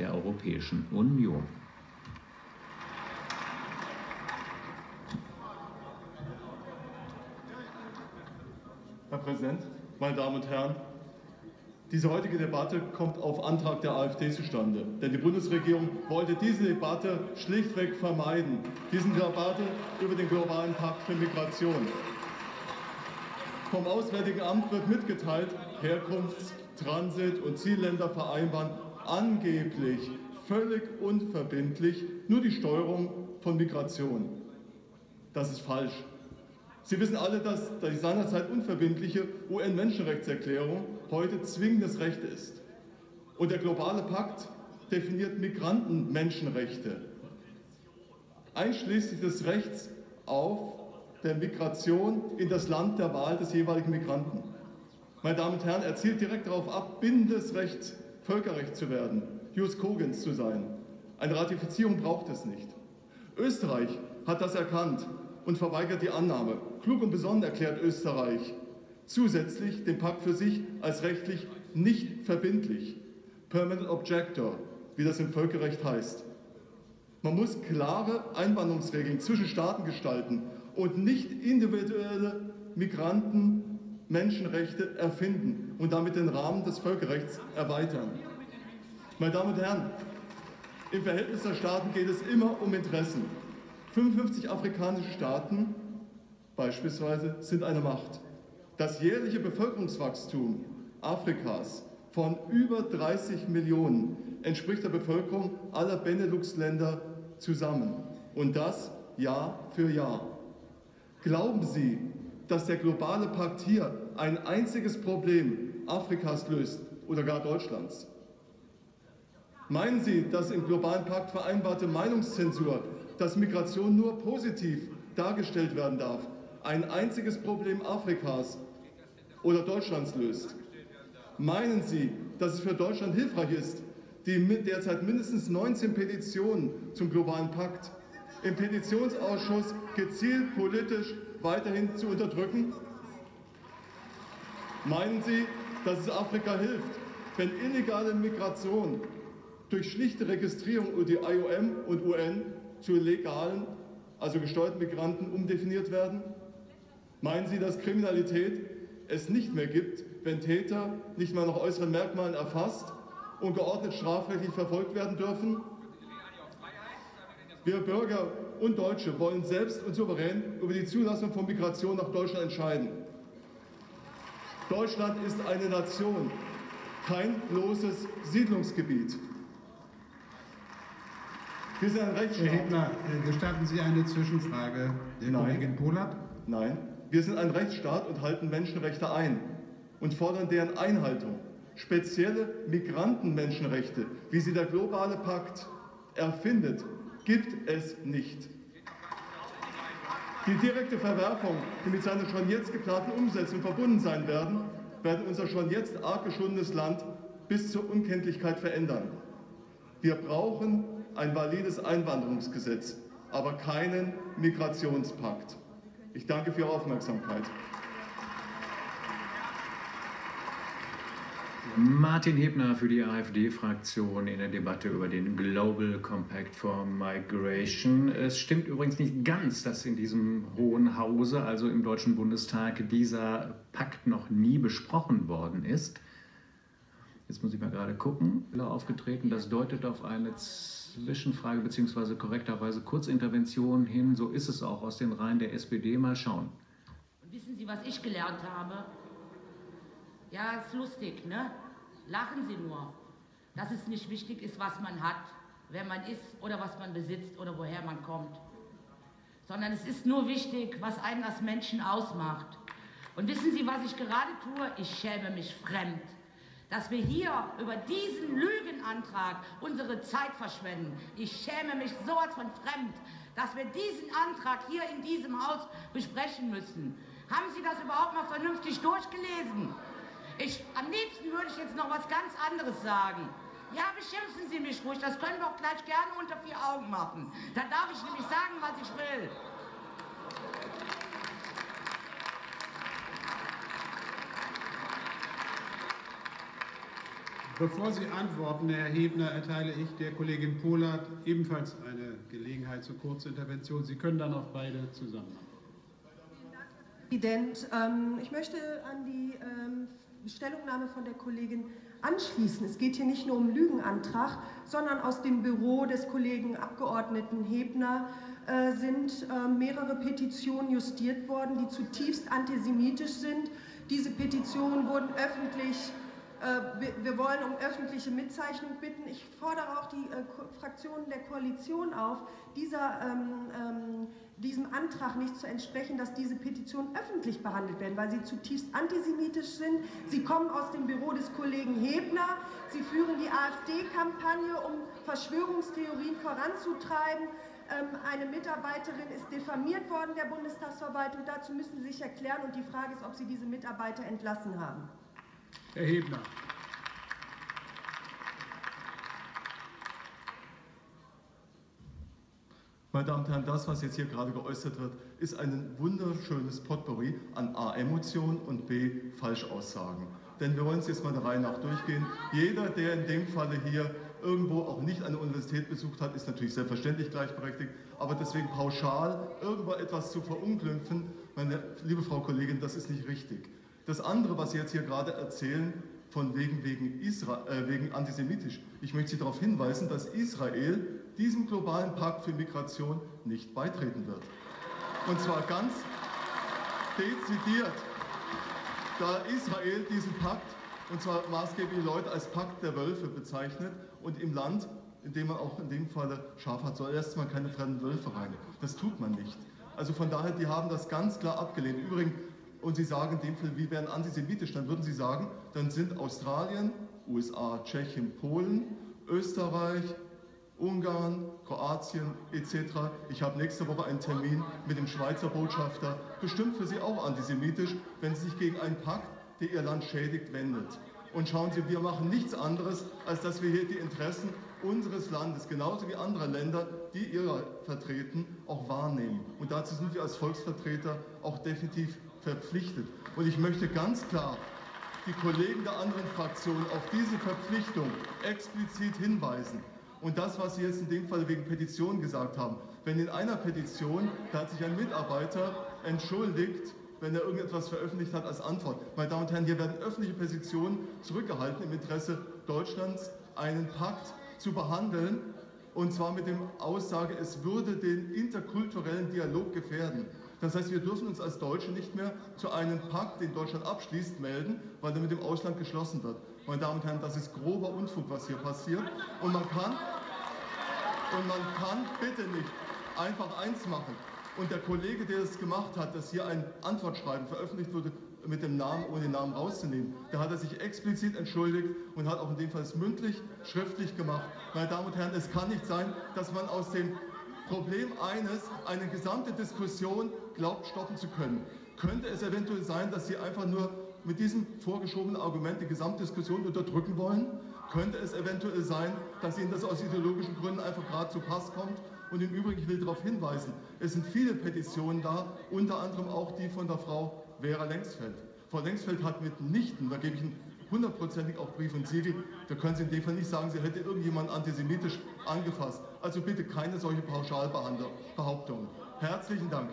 der Europäischen Union. Herr Präsident, meine Damen und Herren, diese heutige Debatte kommt auf Antrag der AfD zustande. Denn die Bundesregierung wollte diese Debatte schlichtweg vermeiden. Diese Debatte über den globalen Pakt für Migration. Vom Auswärtigen Amt wird mitgeteilt, Herkunfts-, Transit- und Zielländer vereinbaren angeblich völlig unverbindlich nur die Steuerung von Migration. Das ist falsch. Sie wissen alle, dass die seinerzeit unverbindliche UN-Menschenrechtserklärung heute zwingendes Recht ist. Und der globale Pakt definiert Migrantenmenschenrechte, einschließlich des Rechts auf der Migration in das Land der Wahl des jeweiligen Migranten. Meine Damen und Herren, er zielt direkt darauf ab, bindendes Recht, Völkerrecht zu werden, Jus Cogens zu sein. Eine Ratifizierung braucht es nicht. Österreich hat das erkannt und verweigert die Annahme. Klug und besonnen erklärt Österreich zusätzlich den Pakt für sich als rechtlich nicht verbindlich. Permanent Objector, wie das im Völkerrecht heißt. Man muss klare Einwanderungsregeln zwischen Staaten gestalten und nicht individuelle Migranten Menschenrechte erfinden und damit den Rahmen des Völkerrechts erweitern. Meine Damen und Herren, im Verhältnis der Staaten geht es immer um Interessen. 55 afrikanische Staaten beispielsweise sind eine Macht. Das jährliche Bevölkerungswachstum Afrikas von über 30 Millionen entspricht der Bevölkerung aller Benelux-Länder zusammen. Und das Jahr für Jahr. Glauben Sie, dass der globale Pakt hier ein einziges Problem Afrikas löst oder gar Deutschlands? Meinen Sie, dass im globalen Pakt vereinbarte Meinungszensur dass Migration nur positiv dargestellt werden darf, ein einziges Problem Afrikas oder Deutschlands löst? Meinen Sie, dass es für Deutschland hilfreich ist, die derzeit mindestens 19 Petitionen zum globalen Pakt im Petitionsausschuss gezielt politisch weiterhin zu unterdrücken? Meinen Sie, dass es Afrika hilft, wenn illegale Migration durch schlichte Registrierung über die IOM und UN zu legalen, also gesteuerten Migranten umdefiniert werden? Meinen Sie, dass Kriminalität es nicht mehr gibt, wenn Täter nicht mal nach äußeren Merkmalen erfasst und geordnet strafrechtlich verfolgt werden dürfen? Wir Bürger und Deutsche wollen selbst und souverän über die Zulassung von Migration nach Deutschland entscheiden. Deutschland ist eine Nation, kein bloßes Siedlungsgebiet. Wir sind ein Rechtsstaat. Herr Hebner, äh, gestatten Sie eine Zwischenfrage der Nein. Kollegin Polat? Nein. Wir sind ein Rechtsstaat und halten Menschenrechte ein und fordern deren Einhaltung. Spezielle Migrantenmenschenrechte, wie sie der globale Pakt erfindet, gibt es nicht. Die direkte Verwerfung, die mit seiner schon jetzt geplanten Umsetzung verbunden sein werden, werden unser schon jetzt arg geschundenes Land bis zur Unkenntlichkeit verändern. Wir brauchen ein valides Einwanderungsgesetz, aber keinen Migrationspakt. Ich danke für Ihre Aufmerksamkeit. Martin Hebner für die AfD-Fraktion in der Debatte über den Global Compact for Migration. Es stimmt übrigens nicht ganz, dass in diesem Hohen Hause, also im Deutschen Bundestag, dieser Pakt noch nie besprochen worden ist. Jetzt muss ich mal gerade gucken. Aufgetreten, das deutet auf eine Zwischenfrage bzw. korrekterweise Kurzintervention hin. So ist es auch aus den Reihen der SPD. Mal schauen. Wissen Sie, was ich gelernt habe? Ja, ist lustig, ne? Lachen Sie nur. Dass es nicht wichtig ist, was man hat, wer man ist oder was man besitzt oder woher man kommt. Sondern es ist nur wichtig, was einen als Menschen ausmacht. Und wissen Sie, was ich gerade tue? Ich schäme mich fremd dass wir hier über diesen Lügenantrag unsere Zeit verschwenden. Ich schäme mich sowas von fremd, dass wir diesen Antrag hier in diesem Haus besprechen müssen. Haben Sie das überhaupt mal vernünftig durchgelesen? Ich, am liebsten würde ich jetzt noch was ganz anderes sagen. Ja, beschimpfen Sie mich ruhig, das können wir auch gleich gerne unter vier Augen machen. Da darf ich nämlich sagen, was ich will. Bevor Sie antworten, Herr Hebner, erteile ich der Kollegin Polat ebenfalls eine Gelegenheit zur Kurzintervention. Sie können dann auch beide zusammen. Präsident, ähm, ich möchte an die ähm, Stellungnahme von der Kollegin anschließen. Es geht hier nicht nur um Lügenantrag, sondern aus dem Büro des Kollegen Abgeordneten Hebner äh, sind äh, mehrere Petitionen justiert worden, die zutiefst antisemitisch sind. Diese Petitionen wurden öffentlich wir wollen um öffentliche Mitzeichnung bitten. Ich fordere auch die äh, Fraktionen der Koalition auf, dieser, ähm, ähm, diesem Antrag nicht zu entsprechen, dass diese Petitionen öffentlich behandelt werden, weil sie zutiefst antisemitisch sind. Sie kommen aus dem Büro des Kollegen Hebner. Sie führen die AfD-Kampagne, um Verschwörungstheorien voranzutreiben. Ähm, eine Mitarbeiterin ist diffamiert worden der Bundestagsverwaltung. Dazu müssen Sie sich erklären. Und die Frage ist, ob Sie diese Mitarbeiter entlassen haben. Herr Hebner. Meine Damen und Herren, das, was jetzt hier gerade geäußert wird, ist ein wunderschönes Potpourri an A. Emotionen und B. Falschaussagen. Denn wir wollen es jetzt mal der Reihe nach durchgehen. Jeder, der in dem Falle hier irgendwo auch nicht eine Universität besucht hat, ist natürlich selbstverständlich gleichberechtigt. Aber deswegen pauschal irgendwo etwas zu verunglimpfen, meine liebe Frau Kollegin, das ist nicht richtig. Das andere, was Sie jetzt hier gerade erzählen, von wegen, wegen, Isra äh, wegen antisemitisch. Ich möchte Sie darauf hinweisen, dass Israel diesem globalen Pakt für Migration nicht beitreten wird. Und zwar ganz dezidiert, da Israel diesen Pakt, und zwar maßgebliche Leute als Pakt der Wölfe bezeichnet und im Land, in dem man auch in dem Falle Schaf hat, soll erstmal keine fremden Wölfe rein. Das tut man nicht. Also von daher, die haben das ganz klar abgelehnt. Übrigens, und Sie sagen in dem Fall, wir wären antisemitisch, dann würden Sie sagen, dann sind Australien, USA, Tschechien, Polen, Österreich, Ungarn, Kroatien etc. Ich habe nächste Woche einen Termin mit dem Schweizer Botschafter, bestimmt für Sie auch antisemitisch, wenn Sie sich gegen einen Pakt, der Ihr Land schädigt, wendet. Und schauen Sie, wir machen nichts anderes, als dass wir hier die Interessen unseres Landes, genauso wie andere Länder, die ihr vertreten, auch wahrnehmen. Und dazu sind wir als Volksvertreter auch definitiv verpflichtet. Und ich möchte ganz klar die Kollegen der anderen Fraktionen auf diese Verpflichtung explizit hinweisen. Und das, was Sie jetzt in dem Fall wegen Petition gesagt haben, wenn in einer Petition, da hat sich ein Mitarbeiter entschuldigt, wenn er irgendetwas veröffentlicht hat als Antwort. Meine Damen und Herren, hier werden öffentliche Petitionen zurückgehalten im Interesse Deutschlands, einen Pakt zu behandeln, und zwar mit der Aussage, es würde den interkulturellen Dialog gefährden. Das heißt, wir dürfen uns als Deutsche nicht mehr zu einem Pakt, den Deutschland abschließt, melden, weil der mit dem Ausland geschlossen wird. Meine Damen und Herren, das ist grober Unfug, was hier passiert. Und man kann, und man kann bitte nicht einfach eins machen. Und der Kollege, der es gemacht hat, dass hier ein Antwortschreiben veröffentlicht wurde, mit dem Namen, ohne den Namen rauszunehmen, da hat er sich explizit entschuldigt und hat auch in dem Fall es mündlich, schriftlich gemacht. Meine Damen und Herren, es kann nicht sein, dass man aus dem Problem eines, eine gesamte Diskussion glaubt stoppen zu können. Könnte es eventuell sein, dass Sie einfach nur mit diesem vorgeschobenen Argument die Gesamtdiskussion unterdrücken wollen? Könnte es eventuell sein, dass Ihnen das aus ideologischen Gründen einfach gerade zu Pass kommt? Und im Übrigen, ich will darauf hinweisen, es sind viele Petitionen da, unter anderem auch die von der Frau Vera Lengsfeld. Frau Lengsfeld hat mitnichten, da gebe ich Ihnen hundertprozentig auch Brief und Siegel. Da können Sie in dem Fall nicht sagen, sie hätte irgendjemand antisemitisch angefasst. Also bitte keine solche Pauschalbehauptungen. Herzlichen Dank.